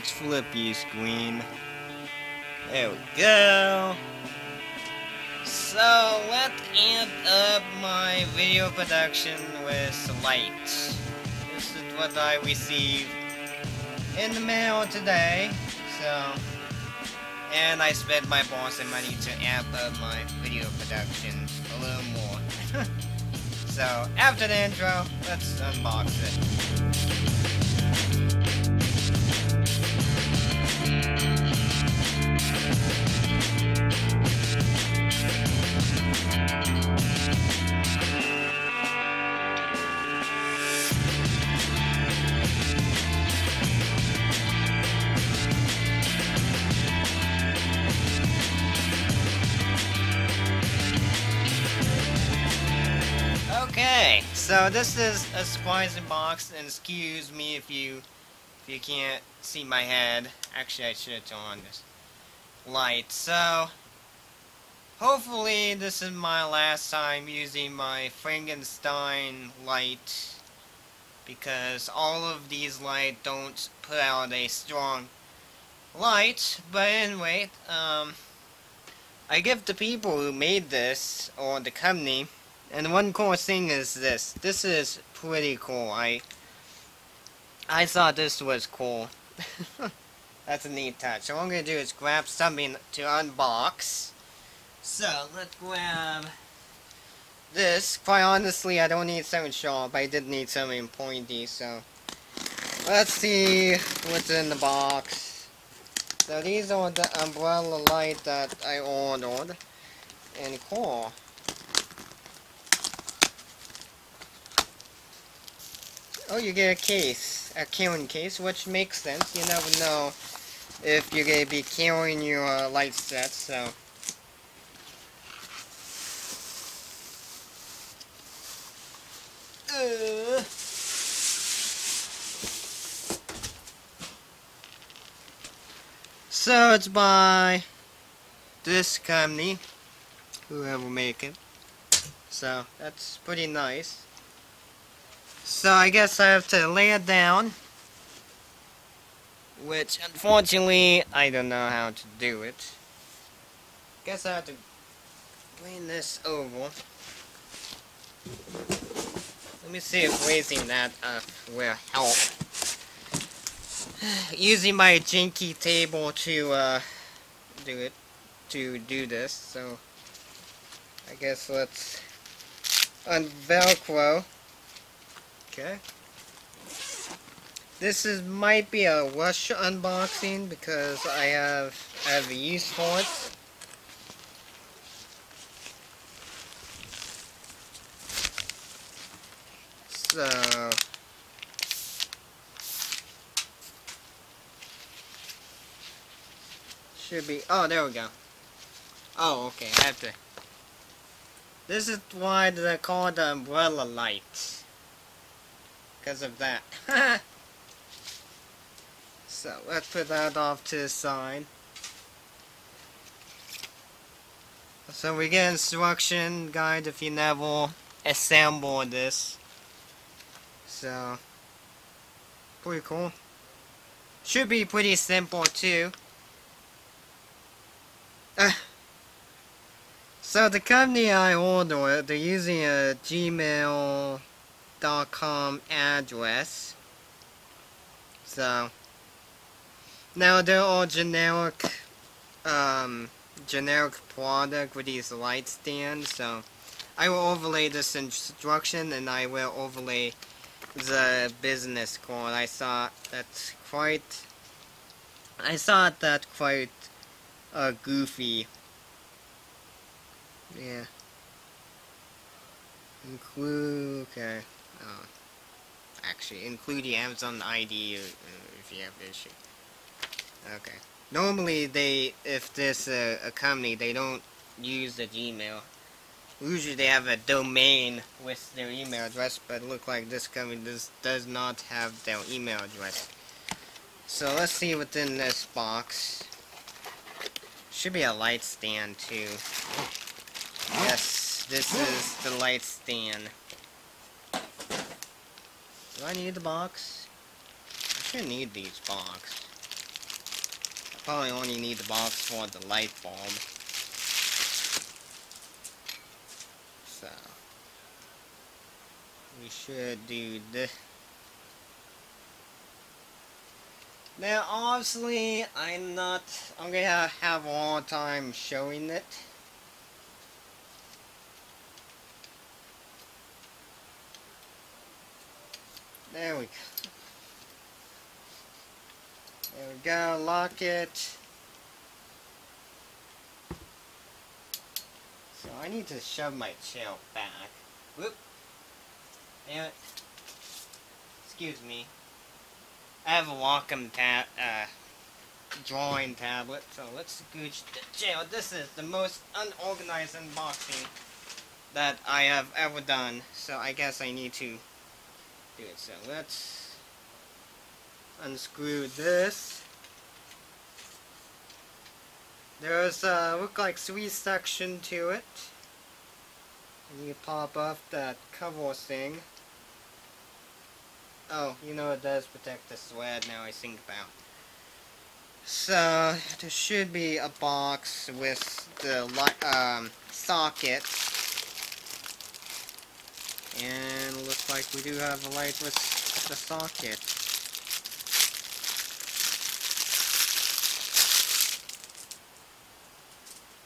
let's flip you screen. There we go. So, let's amp up my video production with light. This is what I received in the mail today. So, and I spent my boss and money to amp up my video production a little more. so, after the intro, let's unbox it. Okay, so this is a surprising box, and excuse me if you if you can't see my head. Actually, I should turn on this light. So, hopefully, this is my last time using my Frankenstein light, because all of these lights don't put out a strong light. But anyway, um, I give the people who made this or the company and one cool thing is this. This is pretty cool. I I thought this was cool. That's a neat touch. So what I'm going to do is grab something to unbox. So, let's grab this. Quite honestly, I don't need something sharp. But I did need something pointy, so... Let's see what's in the box. So these are the umbrella light that I ordered. And cool. Oh, you get a case, a carrying case, which makes sense. You never know if you're going to be carrying your uh, light set, so... So it's by this company, whoever make it. So that's pretty nice. So I guess I have to lay it down. Which, unfortunately, I don't know how to do it. Guess I have to lean this over. Let me see if raising that up will help. Using my janky table to uh, do it, to do this, so I guess let's unvelcro. Okay. This is might be a rush unboxing because I have I have a use for it. So should be oh there we go. Oh okay, I have to this is why they call it the umbrella light because of that. so let's put that off to the side. So we get instruction guide if you never assemble this. So pretty cool. Should be pretty simple too. Uh, so the company I ordered, they're using a Gmail com address. So now they're all generic um, generic product with these light stands. So I will overlay this instruction and I will overlay the business card. I thought that's quite I thought that quite uh, goofy. Yeah. Include okay. Uh, actually, include the Amazon ID uh, if you have issue. Okay. Normally, they if this a, a company, they don't use the Gmail. Usually, they have a domain with their email address, but look like this company does does not have their email address. So let's see what's in this box. Should be a light stand too. Yes, this is the light stand. Do I need the box? I should need these box. I probably only need the box for the light bulb. So we should do this. Now, obviously, I'm not, I'm gonna have a long time showing it. There we go. There we go, lock it. So I need to shove my chair back. Whoop. Damn it. Excuse me. I have a Wacom tab, uh, drawing tablet, so let's gooch the jail. This is the most unorganized unboxing that I have ever done, so I guess I need to it. So let's unscrew this. There's a look like sweet section to it. And you pop off that cover thing. Oh, you know it does protect the sweat now I think about. So, there should be a box with the um, socket. And looks like we do have a light with the socket.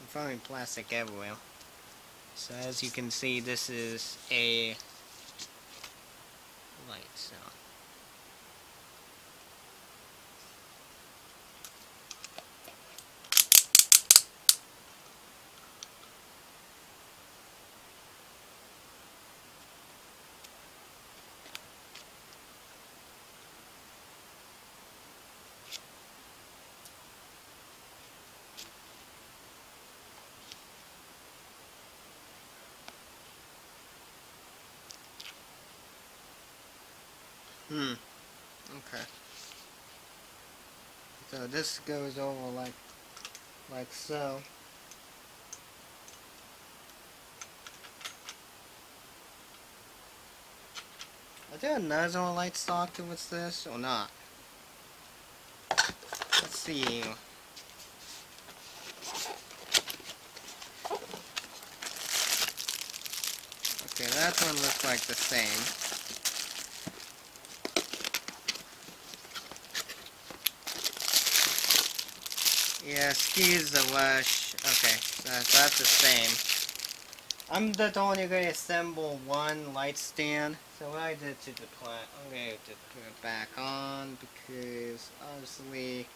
I'm finding plastic everywhere. So as you can see, this is a light cell. Hmm. Okay. So this goes over like like so. Is there another light socket with this or not? Let's see. Okay, that one looks like the same. Yeah, excuse the wash. Okay, so that's the same. I'm the only going to assemble one light stand. So what I did to the plant, I'm going to put it back on because obviously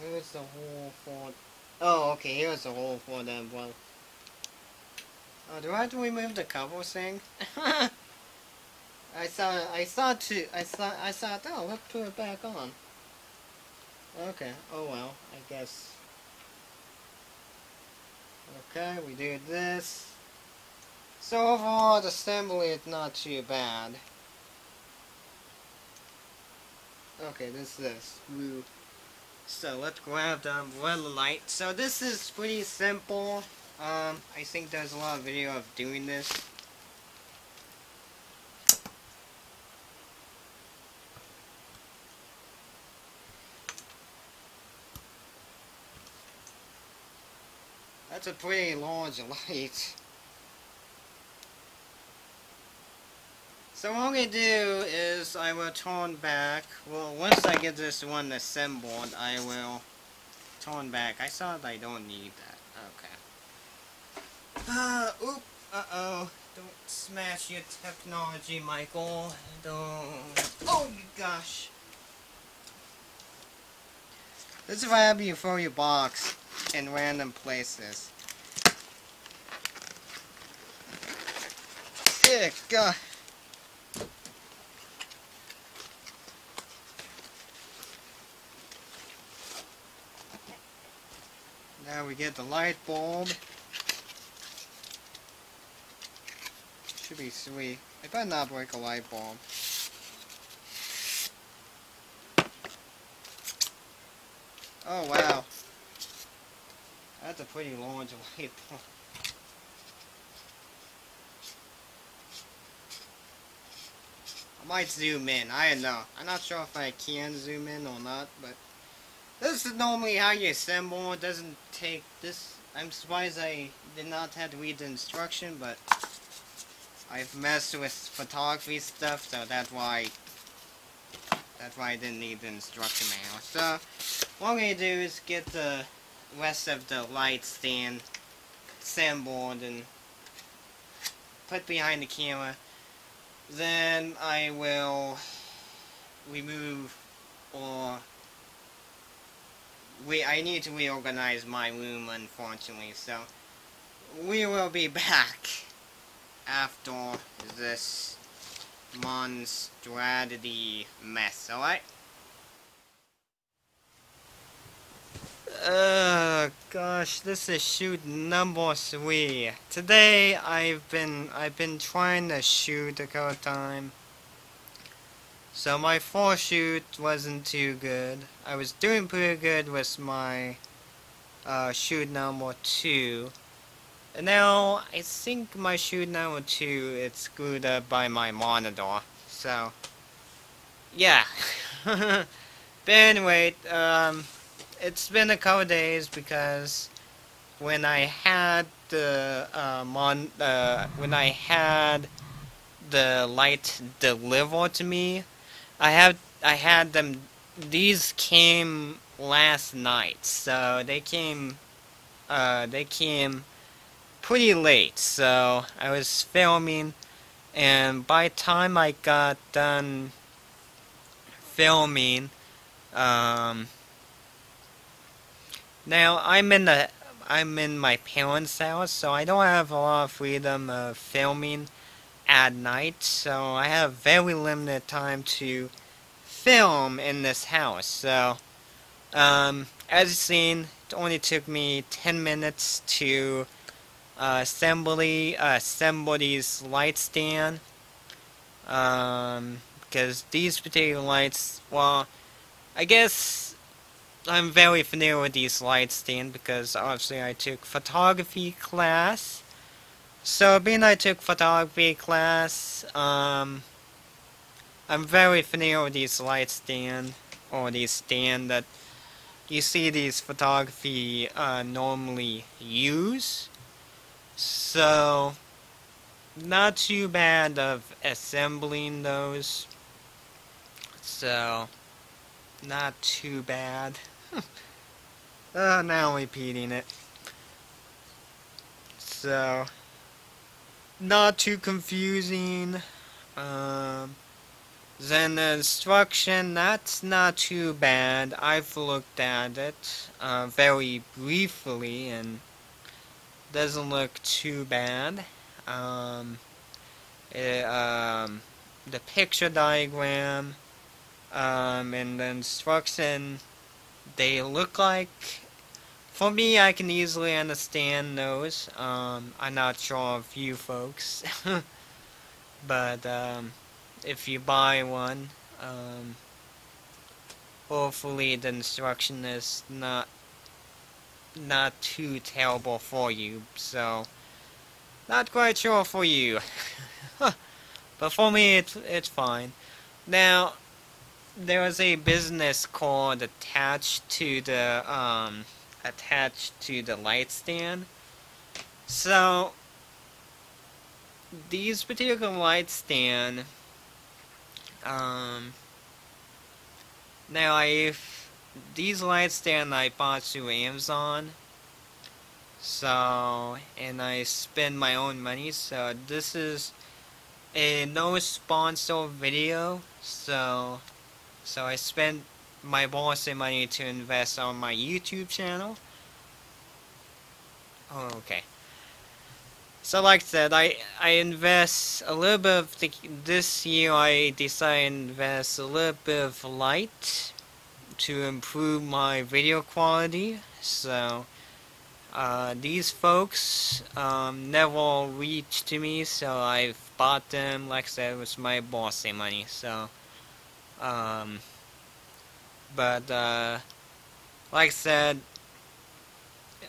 Here's the hole for... Oh, okay, here's the hole for them. Well, oh, do I have to remove the cover thing? I saw, I saw two, I saw, I thought, oh, let's put it back on. Okay, oh well, I guess. Okay, we did this. So overall, the assembly is not too bad. Okay, this is a screw. So let's grab the umbrella light. So this is pretty simple. Um, I think there's a lot of video of doing this. That's a pretty large light. So going to do is I will turn back, well once I get this one assembled I will turn back. I saw that I don't need that. Okay. Uh, oop, uh-oh. Don't smash your technology, Michael. Don't. Oh, gosh. This is what happens you throw your box in random places. Sick, God. Now we get the light bulb. Should be sweet. I better not break a light bulb. Oh wow. That's a pretty large light bulb. I might zoom in, I don't know. I'm not sure if I can zoom in or not, but this is normally how you assemble. It doesn't take this. I'm surprised I did not have to read the instruction, but I've messed with photography stuff, so that's why that's why I didn't need the instruction manual. So what I'm gonna do is get the rest of the light stand assembled and put behind the camera. Then I will remove or we I need to reorganize my room unfortunately so we will be back after this monstrosity mess alright? Uh gosh this is shoot number three. Today I've been I've been trying to shoot a couple time so my first shoot wasn't too good. I was doing pretty good with my uh, shoot number two. And now I think my shoot number two is screwed up by my monitor. So yeah. but anyway, um, it's been a couple days because when I had the uh, mon uh, when I had the light delivered to me, I have I had them. These came last night, so they came. Uh, they came pretty late. So I was filming, and by time I got done filming, um, now I'm in the I'm in my parents' house, so I don't have a lot of freedom of filming at night, so I have very limited time to film in this house. So, um, as you've seen, it only took me 10 minutes to uh, assembly, uh, assemble these light stand. Um, because these particular lights, well, I guess I'm very familiar with these light stand because obviously I took photography class so, being I took photography class, um, I'm very familiar with these light stand, or these stand that you see these photography uh, normally use. So, not too bad of assembling those. So, not too bad. uh, now repeating it. So, not too confusing. Um, then the instruction, that's not too bad. I've looked at it uh, very briefly and doesn't look too bad. Um, it, um, the picture diagram um, and the instruction, they look like for me, I can easily understand those. Um, I'm not sure of you folks. but um, if you buy one, um, hopefully the instruction is not not too terrible for you. So, not quite sure for you. but for me, it's, it's fine. Now, there was a business card attached to the um, attached to the light stand. So, these particular light stand, um, now I've, these light stand I bought through Amazon, so, and I spend my own money, so this is a no sponsor video, so, so I spent my boss and money to invest on my YouTube channel. Oh, okay. So like I said, I, I invest a little bit of the, this year I decided to invest a little bit of light to improve my video quality. So uh, these folks um, never reached to me, so I've bought them, like I said, with my bossy money. So um, but uh, like I said,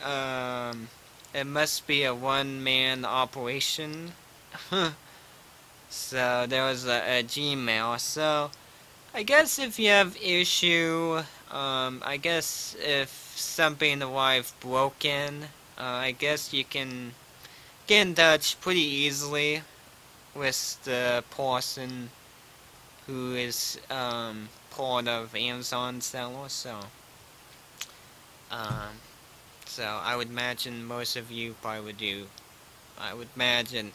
um, it must be a one-man operation. so there was a, a, Gmail. So I guess if you have issue, um, I guess if something in the wife broken, uh, I guess you can get in touch pretty easily with the person who is um, of Amazon seller. So. Um, so I would imagine most of you probably would do. I would imagine.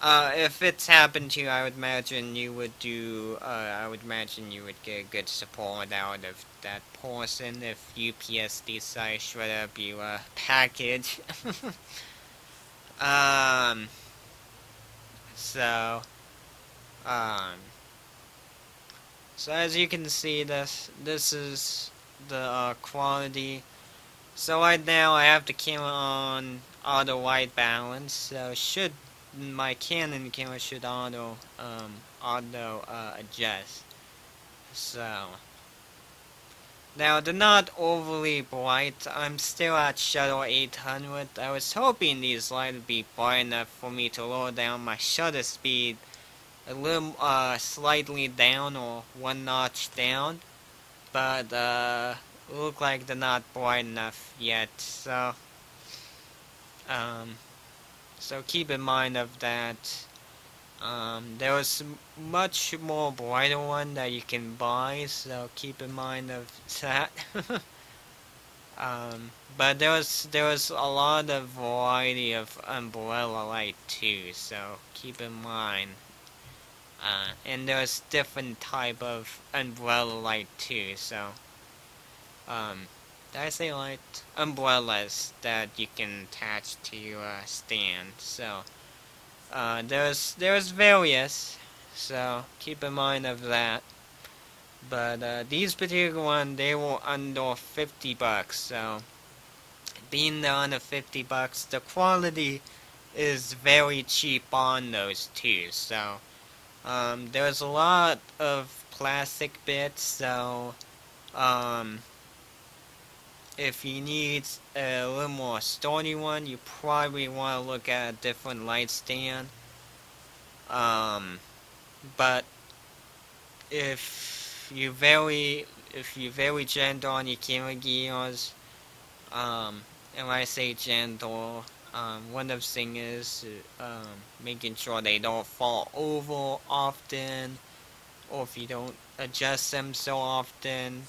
Uh, if it's happened to you, I would imagine you would do, uh, I would imagine you would get good support out of that person if UPS decides to shred up your uh, package. um, so, um, so as you can see, this, this is the uh, quality. So right now I have the camera on auto white balance, so should my Canon camera should auto um, auto uh, adjust. So now they're not overly bright. I'm still at shutter 800. I was hoping these lights would be bright enough for me to lower down my shutter speed a little uh, slightly down or one notch down but uh, look like they're not bright enough yet. So, um, so keep in mind of that. Um, there was much more brighter one that you can buy, so keep in mind of that. um, but there was there was a lot of variety of umbrella light too, so keep in mind uh, and there's different type of umbrella light too, so, um, did I say light? Umbrellas that you can attach to your stand, so, uh, there's, there's various, so keep in mind of that. But, uh, these particular one, they were under 50 bucks, so, being under 50 bucks, the quality is very cheap on those too, so, um, there's a lot of plastic bits, so um, if you need a little more sturdy one, you probably want to look at a different light stand. Um, but if you very if you very gentle on your camera gears, um, and when I say gentle, um, one of the things is um, making sure they don't fall over often, or if you don't adjust them so often,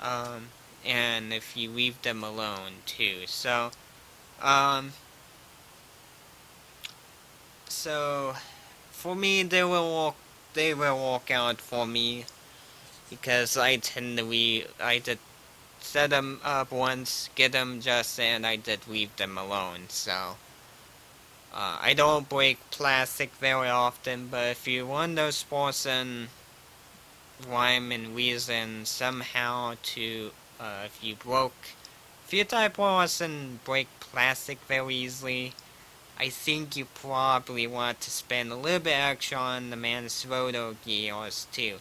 um, and if you leave them alone too. So, um, so for me, they will walk. They will walk out for me because I tend to be. I did set them up once, get them just, and I did leave them alone, so... Uh, I don't break plastic very often, but if you want those person rhyme and reason somehow to, uh, if you broke, if you type person break plastic very easily, I think you probably want to spend a little bit extra on the man's Manfrotto gears too.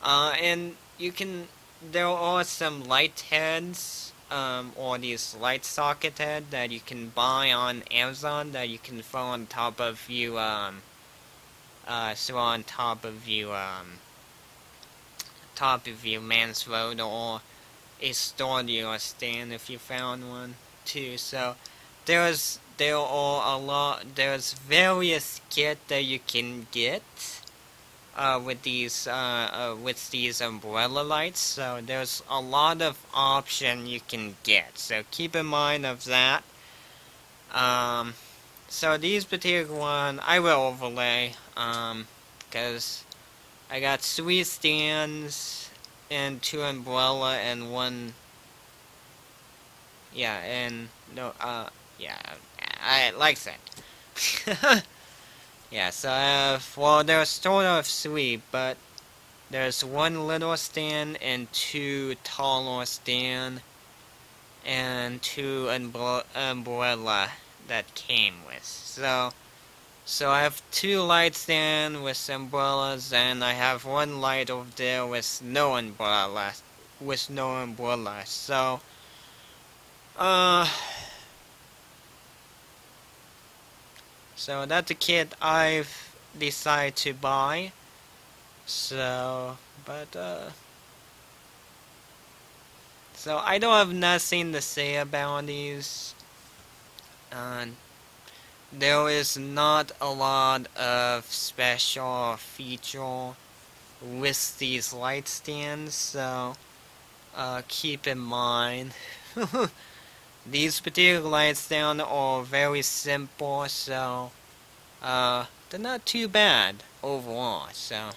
Uh, and you can there are some light heads, um, or these light socket head that you can buy on Amazon that you can throw on top of you, um, uh, on top of you, um, top of your Manfrotto or a studio stand if you found one too. So there's there are a lot. There's various kit that you can get uh, with these uh, uh, with these umbrella lights. So there's a lot of option you can get. So keep in mind of that. Um, so these particular one I will overlay because um, I got three stands and two umbrella and one yeah and no uh yeah I like that Yeah, so uh, well, there's total of three, but there's one little stand and two taller stand and two umbrella that came with. So, so I have two light stand with umbrellas, and I have one light over there with no umbrella. with no umbrella. So, uh, so that's a kit I've decided to buy. So, but uh, so I don't have nothing to say about these. And there is not a lot of special feature with these light stands, so uh, keep in mind. these particular light stands are very simple, so uh, they're not too bad overall. So,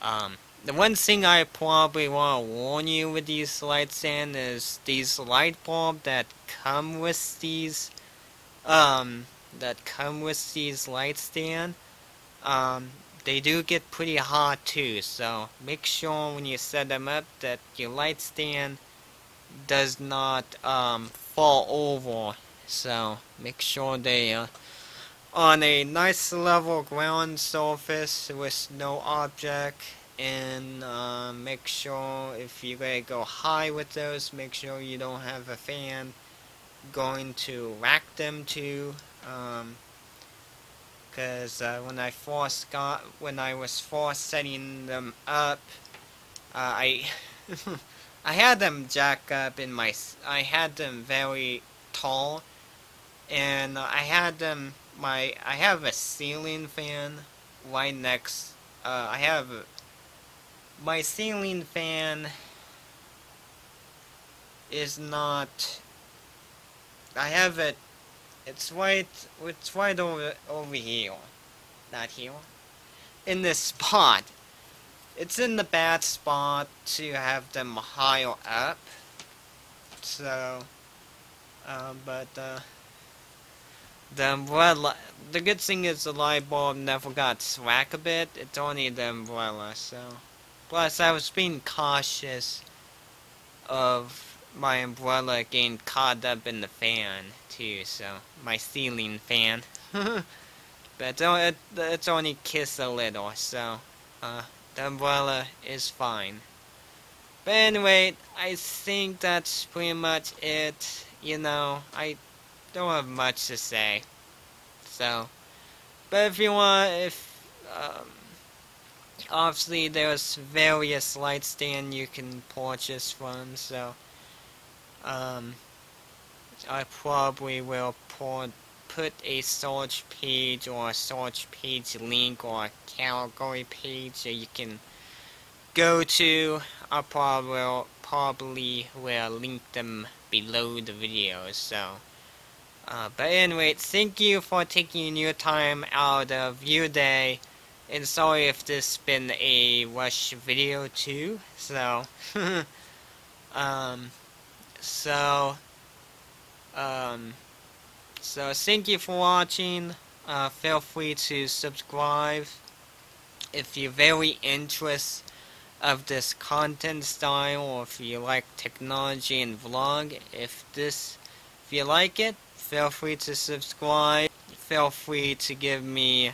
um, the one thing I probably want to warn you with these light stands is these light bulbs that come with these, um, that come with these light stand. Um, they do get pretty hot too, so make sure when you set them up that your light stand does not um, fall over. So make sure they are on a nice level ground surface with no object and uh, make sure if you're going to go high with those, make sure you don't have a fan going to rack them. Um, because uh, when I first got when I was first setting them up, uh, I I had them jack up in my I had them very tall, and I had them my I have a ceiling fan right next. Uh, I have my ceiling fan is not. I have it it's right, it's right over, over here. Not here. In this spot. It's in the bad spot to have them higher up. So, uh, but, uh, the umbrella, the good thing is the light bulb never got swag a bit. It's only the umbrella, so. Plus, I was being cautious of my umbrella getting caught up in the fan too, so my ceiling fan. but it's, it's only kissed a little, so uh, the umbrella is fine. But anyway, I think that's pretty much it. You know, I don't have much to say. So, but if you want, if, um, obviously there's various light stand you can purchase from, so, um, I probably will put put a search page or a search page link or a category page that you can go to. I probably will, probably will link them below the video. So, uh, but anyway, thank you for taking your time out of your day. And sorry if this has been a rush video too. So, um, so. Um, so thank you for watching. Uh, feel free to subscribe if you're very interested of this content style or if you like technology and vlog. If this, if you like it, feel free to subscribe. Feel free to give me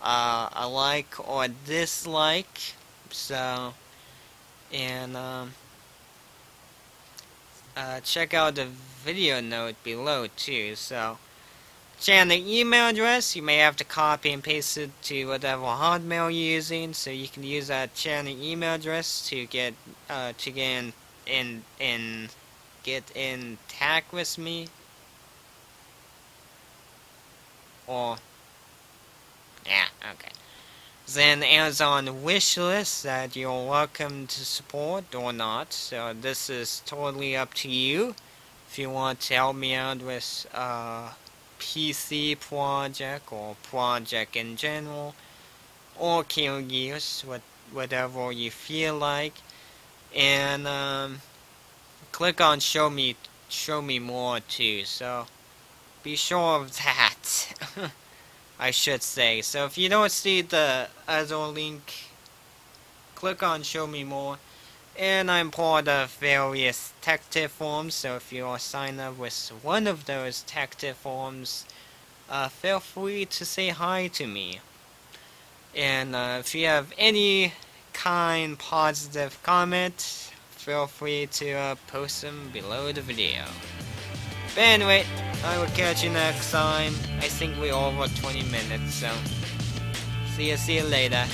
uh, a like or dislike. So, and um, uh, check out the video note below too. So, channel email address, you may have to copy and paste it to whatever Hotmail you're using. So you can use that channel email address to get uh, to get in in in get in tag with me. Or yeah, okay. Then Amazon wish list that you're welcome to support or not. So this is totally up to you. If you want to help me out with a uh, PC project or project in general, or Kill Gears, what, whatever you feel like. And um, click on show me show me more too. So be sure of that. I should say. So if you don't see the other link, click on show me more. And I'm part of various tech tip forums, so if you are signed up with one of those tech tip forums, uh, feel free to say hi to me. And uh, if you have any kind positive comment, feel free to uh, post them below the video. But anyway, I will catch you next time. I think we're over 20 minutes, so see you, see you later.